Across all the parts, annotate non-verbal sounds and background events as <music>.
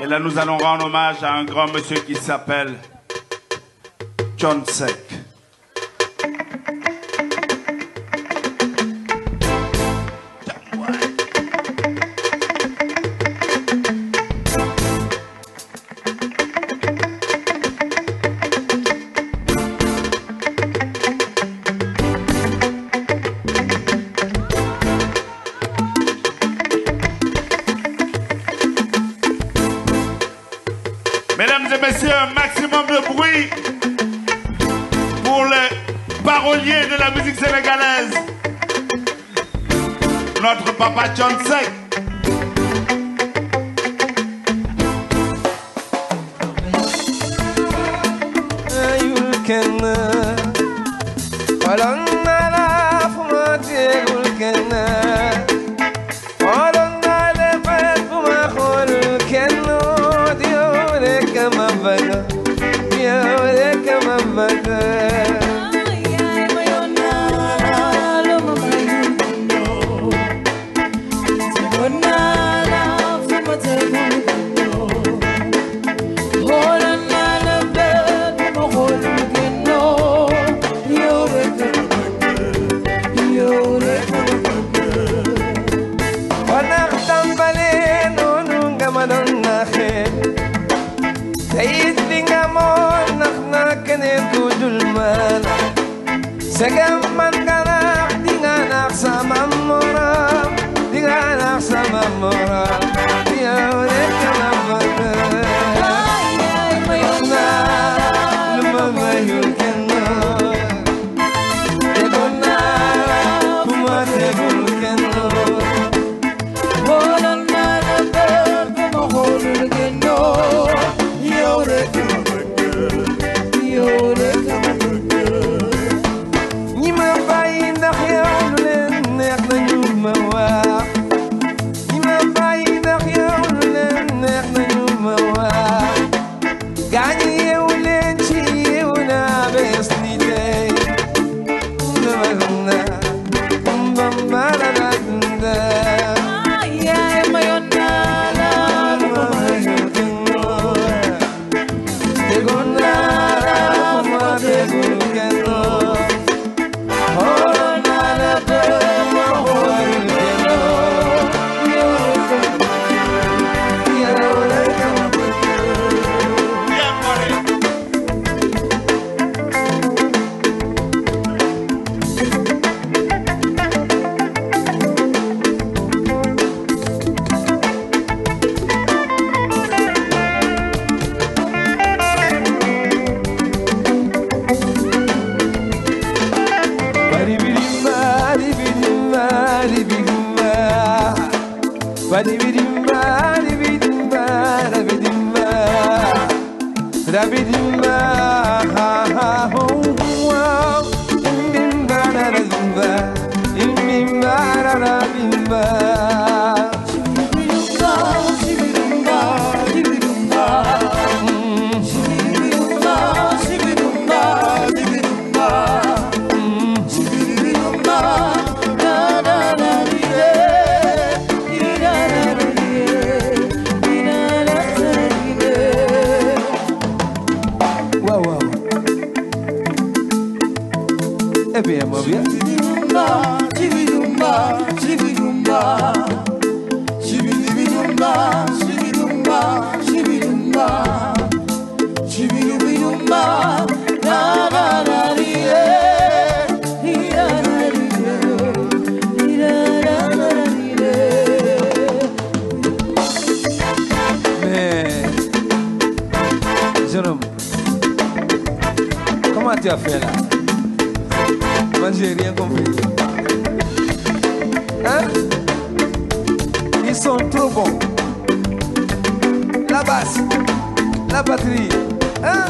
Et là, nous allons rendre hommage à un grand monsieur qui s'appelle John Seck. Mesdames et messieurs, un maximum de bruit pour le parolier de la musique sénégalaise. Notre papa John Seck. nossa namorada. Rabbit canım. Kamatya fela. la basse, la batterie. Hein?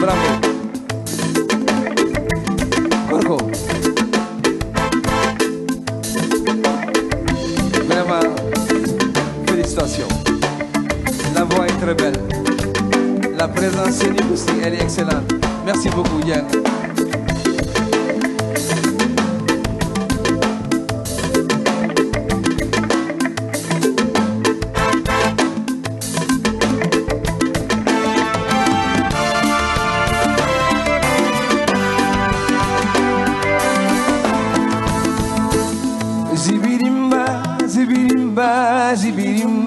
Bravo. Marco. Vraiment, félicitations. La voix est très belle. La présence scénique aussi, elle est excellente. Merci beaucoup, Yann.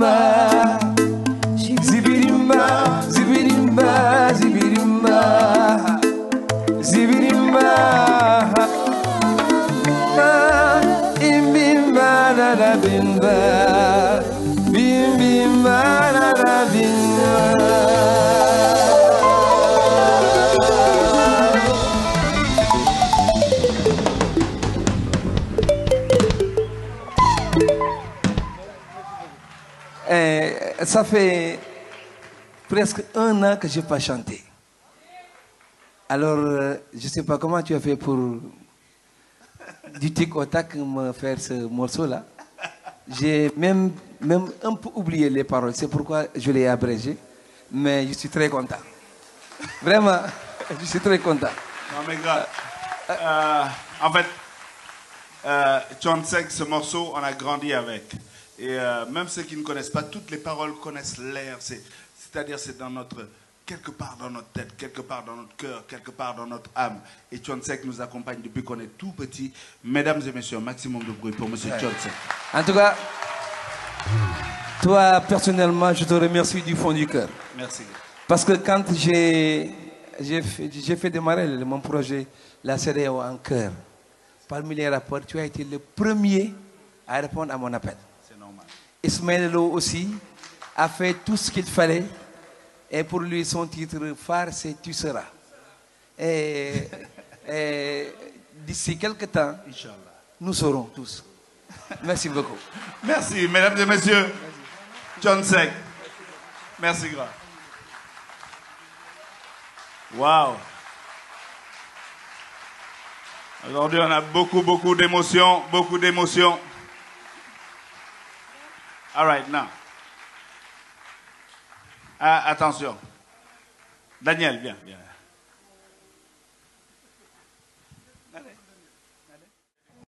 my ça fait presque un an que je n'ai pas chanté. Alors, euh, je ne sais pas comment tu as fait pour du tic au tac me faire ce morceau-là. J'ai même, même un peu oublié les paroles. C'est pourquoi je l'ai abrégé. Mais je suis très content. Vraiment, <laughs> je suis très content. Non, mais. Euh, en fait, euh, John Sek, ce morceau, on a grandi avec. Et euh, même ceux qui ne connaissent pas, toutes les paroles connaissent l'air. C'est- C'est-à-dire, c'est dans notre. quelque part dans notre tête, quelque part dans notre cœur, quelque part dans notre âme. Et John Sek nous accompagne depuis qu'on est tout petit. Mesdames et messieurs, un maximum de bruit pour Monsieur John Sek. En tout cas, toi, personnellement, je te remercie du fond du cœur. Merci. Parce que quand j'ai fait, démarrer mon projet, la CDAO en cœur, parmi les rapports, tu as été le premier à répondre à mon appel. Ismaël Lo aussi a fait tout ce qu'il fallait. Et pour lui, son titre phare, c'est Tu seras. Et, et d'ici quelques temps, nous saurons tous. Merci beaucoup. Merci, mesdames et messieurs. John Sek. Merci, grand. Wow. Aujourd'hui, on a beaucoup, beaucoup d'émotions, beaucoup d'émotions. All right, now. Ah, attention. Daniel, viens, viens.